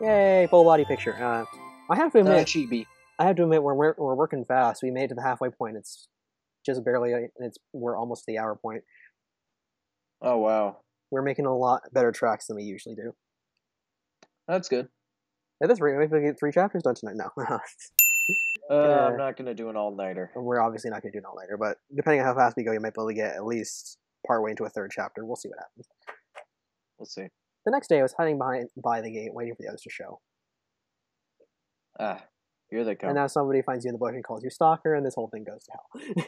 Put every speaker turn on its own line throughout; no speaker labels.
Yay, full body picture. Uh, I have to admit,
chibi.
I have to admit, we're, we're we're working fast. We made it to the halfway point. It's just barely. and It's we're almost to the hour point.
Oh wow,
We're making a lot better tracks than we usually do.
that's good.
At this rate, maybe we get three chapters done tonight. No,
Uh,
Yeah.
I'm not gonna do an all nighter.
we're obviously not going to do it all later. But depending on how fast we go, you might be able to get at least partway into a third chapter. We'll see what happens.
We'll see.
The next day, I was hiding behind by the gate, waiting for the others to show.
Ah, here they come.
And now somebody finds you in the bush and calls you stalker, and this whole thing goes to hell.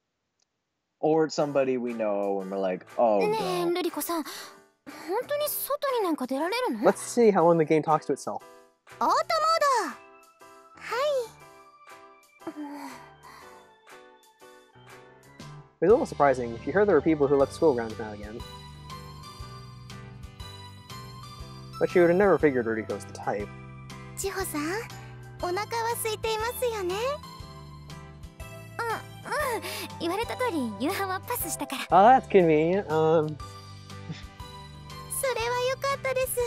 or it's somebody we know, and we're like, oh.
Let's see how long the game talks to itself.
Auto mode. Hi.
It was a little surprising. She heard there were people who left school grounds now again. But she would have never figured Ruriko's the type.
千穂さんお腹は空いていますよねうんうん言われた通り夕飯はパスしたから
Oh, that's convenient. Um,
それは良かったです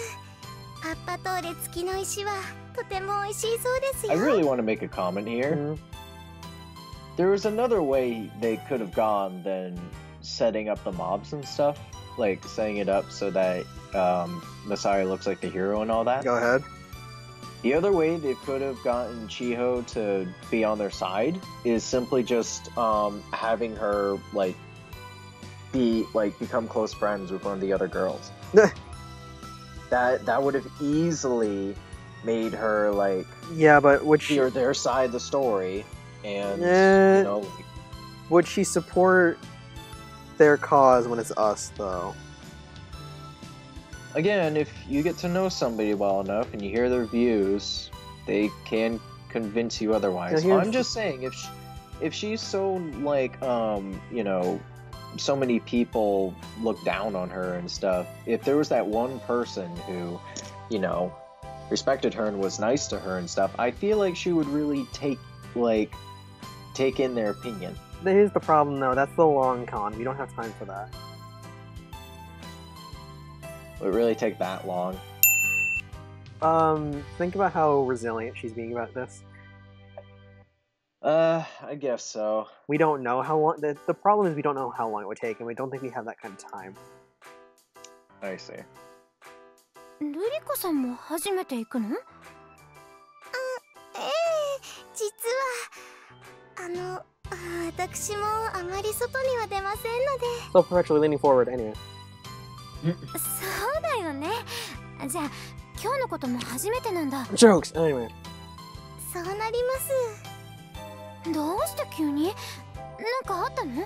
アッパトーレ付きの石はとても美味しいそうですよ
I really want to make a comment here.
mm,
There was another way they could have gone than setting up the mobs and stuff, like setting it up so that um, Masaya looks like the hero and all that.
go ahead.
The other way they could have gotten Chiho to be on their side is simply just um, having her like be like become close friends with one of the other girls. that that would have easily made her like
Yeah, but would she
hear their side of the story and
Eh.
you know like,
would she support their cause when it's us though?
again if you get to know somebody well enough and you hear their views they can convince you otherwise i'm just saying if she, if she's so like um you know so many people look down on her and stuff if there was that one person who you know respected her and was nice to her and stuff i feel like she would really take like take in their opinion
Here's the problem though. That's the long con. We don't have time for that.
it would really take that long
Um, think about how resilient she's being about this.
uh i guess so
We don't know how long. The, the problem is we don't know how long it would take, and we don't think we have that kind of time.
i see
ルリコさんも初めて行くのええ実はあの 私もあまり外には出ませんので。
Still perpetually leaning forward anyway.
そうだよね。じゃあ今日のことも初めてなんだ。
Jokes! Anyway.
そうなります。どうして急に？なんかあったの？え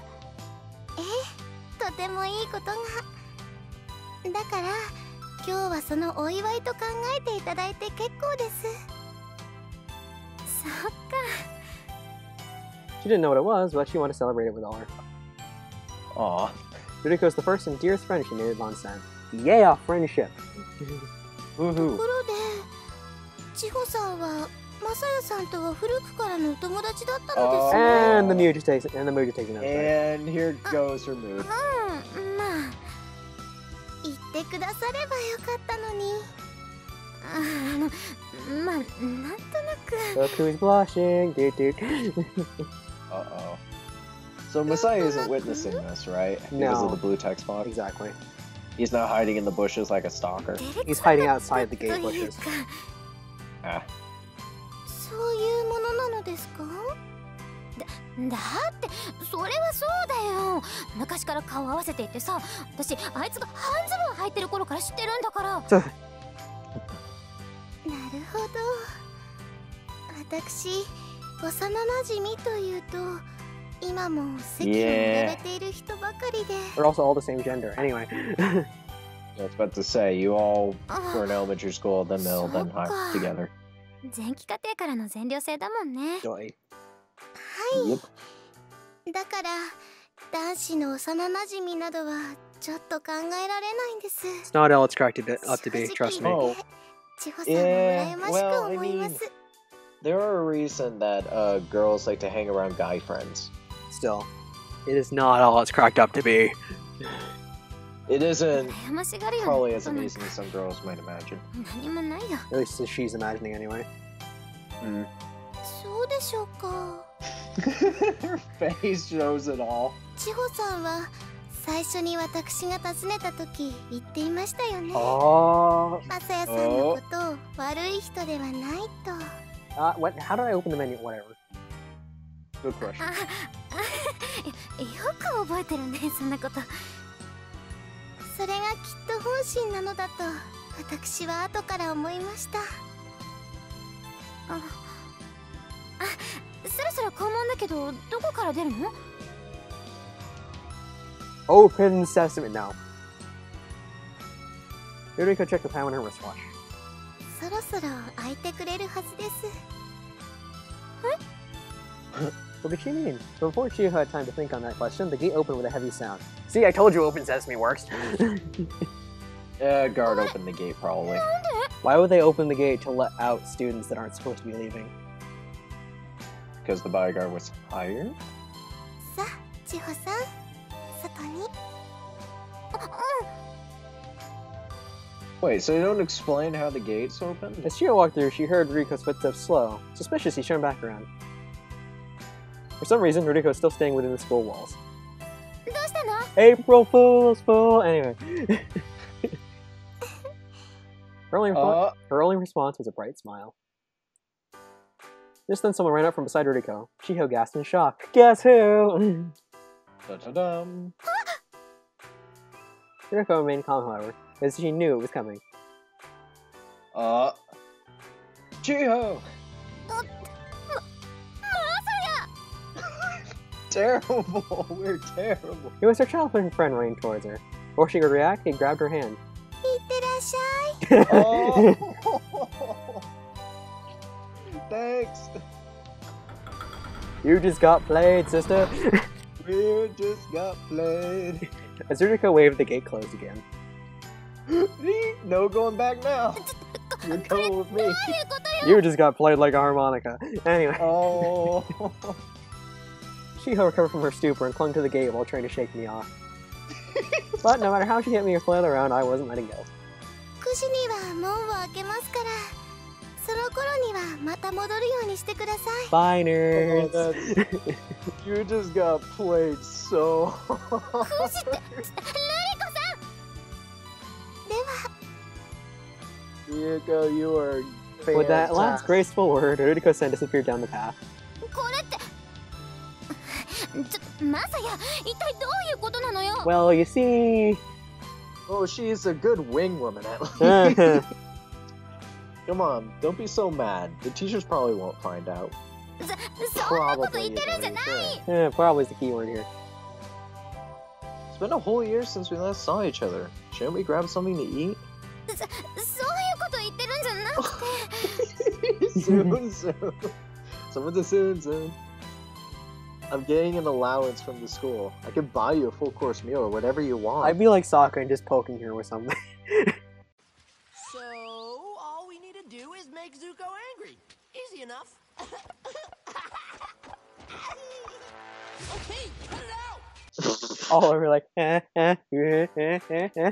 えとてもいいことが。だから今日はそのお祝いと考えていただいて結構です。そっか
She didn't know what it was, but she wanted to celebrate it with all her.
Aw.
Ruriko is the first and dearest friend she made at Onsen. Yeah, friendship!
Woohoo!
千穂さんはマサヤさんとは古くからのお友達だったのですね。Oh.
And the mood just takes and the mood just takes another.
And here goes her mood.
うん、まあ言ってくださればよかったのに。あの、まあなんとなく。
Look who's blushing, dude, dude.
Uh oh. So Messiah isn't witnessing this, right? Because
No.
of the blue text box.
exactly.
He's not hiding in the bushes like a stalker.
He's hiding outside the gate bushes.
か
Ah.
そういうものなのですかだだってそれはそうだよ昔から顔合わせていてさ私あいつが半ズボン履いてる頃から知ってるんだからなるほど私幼馴染というと今も席を並べている人ばかりで
They're also all the same gender. Anyway.
I was about to say, you all
あ
were in elementary school, then middle, then high together.
前期課程からの全寮制だもんね.はい.だから男子の幼馴染などはちょっと考えられないんです
It's not all it's cracked to be, up to be,
正
trust
直
me.
千穂さんも
Yeah,
羨ましく
well, I
思います、
There are a reason that uh, girls like to hang around guy friends.
Still. It is not all it's cracked up to be.
It isn't
羨ましがるような
probably
こ
as
となん
amazing as some girls might imagine.
何もないよ
At least she's imagining anyway.
そうでしょうか
Her face shows it all.
千穂さんは最初に私が訪ねた時言っていましたよね
Oh.
まさやさんのことを悪い人ではないと
Uh, what? How did I open the menu? Whatever.
Good question.
よく覚えてるねそんなことそれがきっと本心なのだと私は後から思いましたああそろそろ肛門だけどどこから出るの
Open sesame. No. Yuriko checked the time on her wristwatch.
そろそろ開いてくれるはずです
What did she mean? Before she had time to think on that question, the gate opened with a heavy sound. See, I told you open sesame works.
Uh, guard opened the gate probably.
Why would they open the gate to let out students that aren't supposed to be leaving?
Because the bodyguard was hired?
さあ
Wait, so you don't explain how the gates open.
As Chiho walked through, she heard Ruriko's footsteps slow. Suspicious, he turned back around. For some reason, Ruriko is still staying within the school walls. April Fool's Fool! Anyway. her, only
uh,
her only response was a bright smile. Just then, someone ran up from beside Ruriko. Chiho gasped in shock. Guess who?
Dun dun.
Ruriko remained calm, however because she knew it was coming.
Uh. Chiho! terrible! We're terrible!
It was her childhood friend running towards her. Before she could react, he grabbed her hand.
oh. Thanks!
You just got played, sister!
We just got played!
Azurika waved the gate closed again.
no going back now. You're coming with me.
どういうことよ
You just got played like a harmonica. Anyway,
Oh.
Shiho recovered from her stupor and clung to the gate while trying to shake me off. but no matter how she hit me or flailed around, I wasn't letting go.
9時には門を開けますからその頃にはまた戻るようにしてください
Bye,
Oh,
nerds!
that's- you just got played so
9
Ryuko, you are
With that last
fantastic.
graceful word, Ruriko-san disappeared down the path.
これってちょまさや一体どういうことなのよ
Well, you see...
Oh, she's a good wing woman at least.
yeah,
Come on, don't be so mad. The teachers probably won't find out.
そそんなこと言ってるんじゃない
sure.
probably is the key word here.
It's been a whole year since we last saw each other. Shouldn't we grab something to eat? soon, soon. Someone to soon, soon. I'm getting an allowance from the school. I can buy you a full course meal or whatever you want.
I'd be like Sokka and just poking her with something.
All
over like, eh, eh, eh, eh, eh, eh.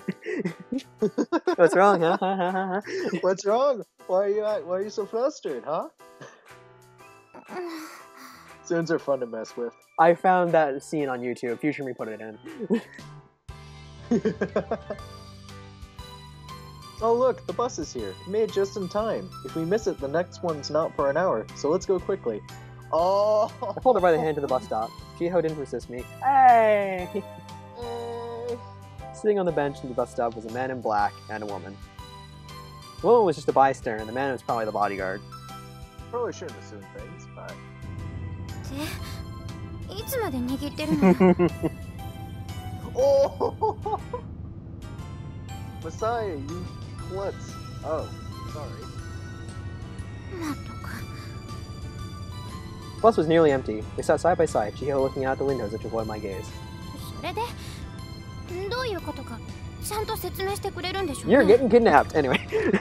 What's wrong, huh? Ha, ha, ha, ha.
What's wrong? Why are you act- why are you so flustered, huh? Soons are fun to mess with.
I found that scene on YouTube. Future me put it in.
oh look, the bus is here. We made it just in time. If we miss it, the next one's not for an hour, so let's go quickly. Oh.
I pulled her by the hand to the bus stop. Shiho didn't resist me. Hey! Sitting on the bench in the bus stop was a man in black and a woman. The woman was just a bystander, and the man was probably the bodyguard.
Probably shouldn't assume things, but. oh! Masaya, you klutz. Oh, sorry
まったく
The bus was nearly empty. They sat side by side, Shiho looking out the windows to avoid my gaze.
それでどういうことかちゃんと説明してくれるんでしょう
You're
ね
getting kidnapped! Anyway.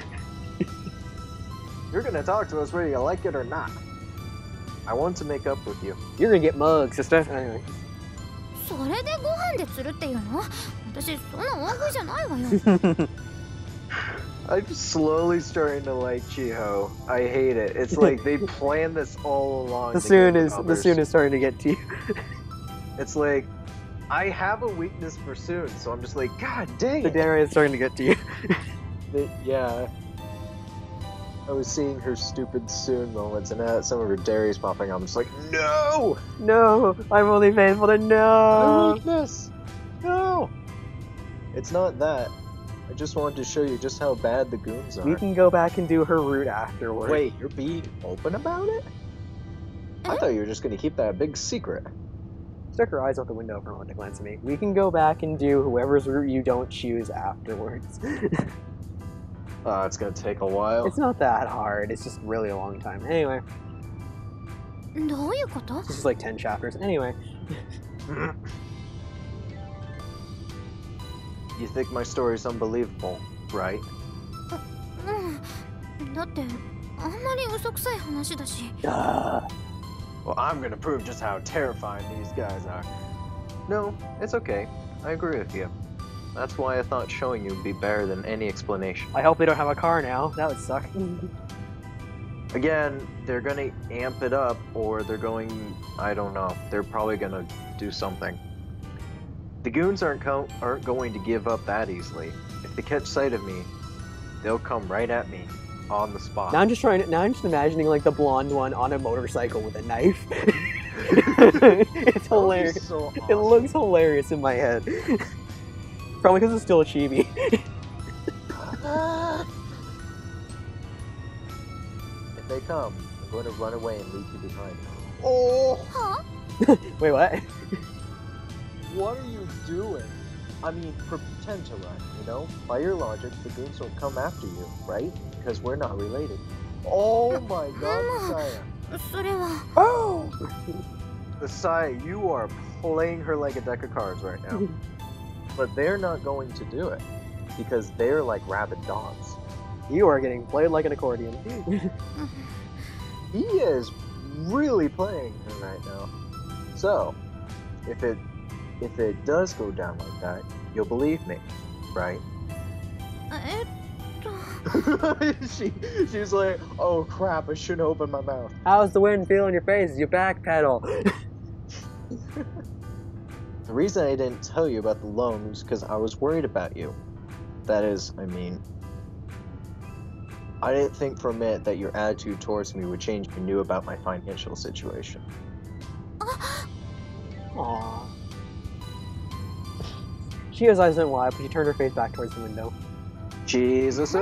You're gonna talk to us whether you like it or not. I want to make up with you.
You're gonna get mugged, sister. Anyway.
それでご飯で釣るっていうの 私そんな大食いじゃないわよ
I'm slowly starting to like Chiho. I hate it. It's like they planned this all along.
the soon is the soon is starting to get to you.
It's like I have a weakness for Soon, so I'm just like, God dang
The
it.
Is starting to get to you.
The- yeah. I was seeing her stupid Soon moments, and uh, some of her dairies popping up. I'm just like, no,
No, I'm only faithful to no!
my weakness, no. It's not that. I just wanted to show you just how bad the goons are.
We can go back and do her route afterward.
Wait, you're being open about it? I thought you were just going to keep that a big secret.
Stuck her eyes out the window for a moment to glance at me. We can go back and do whoever's route you don't choose afterwards.
uh, it's going to take a while.
It's not that hard. It's just really a long time. Anyway. This is like 10 chapters. Anyway.
you think my story's unbelievable, right?
うんだってあんまり嘘くさい話だし
uh,
Well, I'm gonna prove just how terrifying these guys are. No, it's okay. I agree with you. That's why I thought showing you would be better than any explanation.
I hope they don't have a car now. That would suck.
Again, they're gonna amp it up, or they're going. I don't know. They're probably gonna do something. The goons aren't co- aren't going to give up that easily. If they catch sight of me, they'll come right at me on the spot.
now I'm just trying to. Now I'm just imagining like the blonde one on a motorcycle with a knife. it's
That would be
hilarious.
so
It looks hilarious in my head. Probably because it's still a chibi.
if they come, I'm going to run away and leave you behind. Oh,
Huh?
Wait, what?
what are you do it. I mean, pretend to run, you know? By your logic, the goons will come after you, right? Because we're not related. Oh my god,
Saya.
Oh!
Saya, you are playing her like a deck of cards right now. but they're not going to do it because they're like rabid dogs.
You are getting played like an accordion.
he is really playing her right now. So, if it if it does go down like that, you'll believe me, right?
Uh,
she she's like, oh crap, I shouldn't open my mouth.
How's the wind feeling your face? Your back pedal.
the reason I didn't tell you about the loan was because I was worried about you. That is, I mean, I didn't think for a minute that your attitude towards me would change if you knew about my financial situation.
Aww. Chiho's eyes went wide, but she turned her face back towards the window.
Jesus.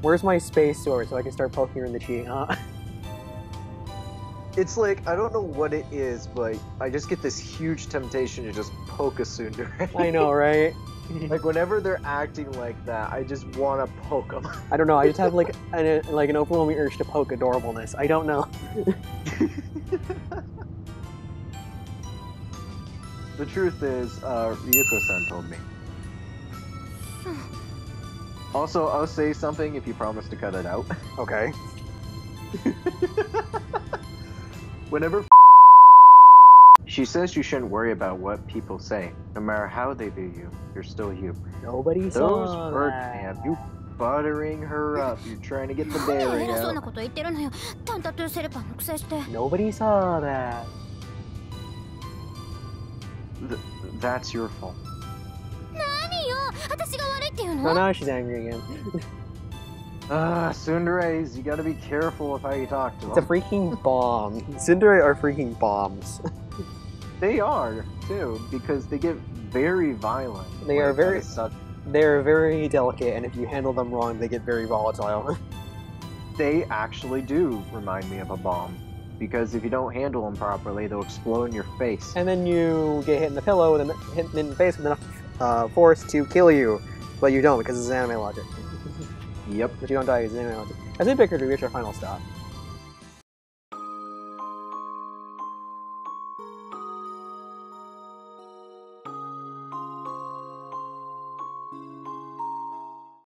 Where's my space sword so I can start poking her in the cheek, huh?
It's like, I don't know what it is, but I just get this huge temptation to just poke a tsundere.
I know, right?
like whenever they're acting like that, I just want to poke them.
I don't know. I just have like an like an overwhelming urge to poke adorableness. I don't know.
The truth is, uh, Ruriko-san told me. Also, I'll say something if you promise to cut it out.
Okay.
Whenever she says you shouldn't worry about what people say, no matter how they view you, you're still you.
Nobody
Those
saw
words,
that.
man. You buttering her up. You're trying to get the dairy out.
Nobody saw that.
Th that's your fault.
So now she's angry again.
Ah, uh, you gotta be careful with how you talk to them.
It's a freaking bomb. Tsundere are freaking bombs.
they are, too, because they get very violent.
They are very... They're very delicate, and if you handle them wrong, they get very volatile.
they actually do remind me of a bomb because if you don't handle them properly, they'll explode in your face.
and then you get hit in the pillow, and then hit in the face with enough uh, force to kill you, but you don't because it's anime logic.
Yep.
But you don't die because it's anime logic. As we pick her to reach our final stop.